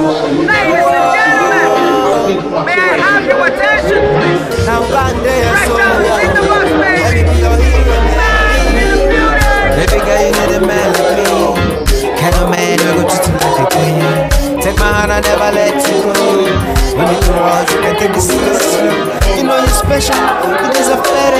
Ladies and gentlemen, may I have your attention? Now in the girl, you man like me. Kind of man treat like a queen. Take my hand, never let you go. You you it know you're special, you deserve better. Don't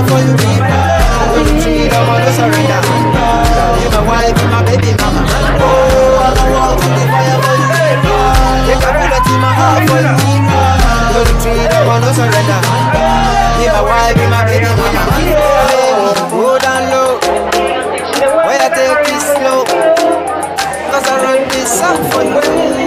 You treat I'm gonna surrender. You're my wife, you're my baby mama. Baby, go down low. Why I take it slow? Cause I run this song for you, baby.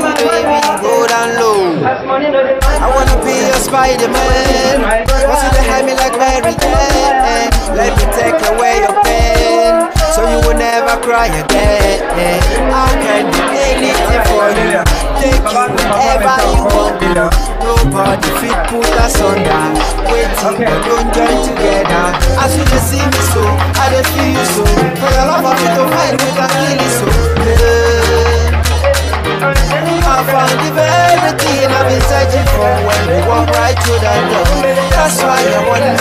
Go down low. I wanna be your Spider-Man. Want you to hide me like Mary Jane. Let me take away your pain, so you will never cry again. I can do Nobody fit put us under. Waiting, but don't join together. As you just see me so, I just feel you so. For your love, I feel to fight with a killing so. Yeah. I found the very thing I've been searching for when we walk right through that door. That's why I wanna